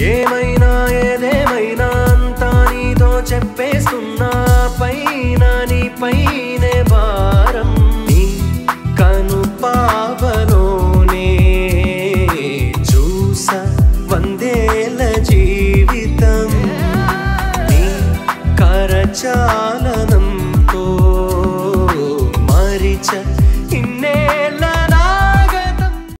ఏమైనా ఏదేమైనా అంతా నీతో చెప్పేస్తున్నా. పైన నీ పైన భారం. నీ కను పాపలోనే చూస వందేల జీవితం. నీ కరచాలనంతో మరిచ